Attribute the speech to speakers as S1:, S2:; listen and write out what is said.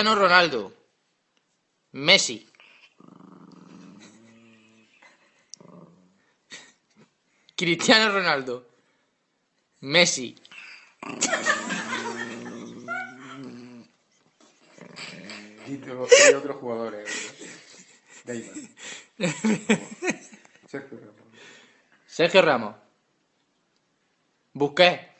S1: Cristiano Ronaldo. Messi. Cristiano Ronaldo. Messi.
S2: Y y otros jugadores. Sergio Ramos.
S1: Sergio Ramos. Busquets.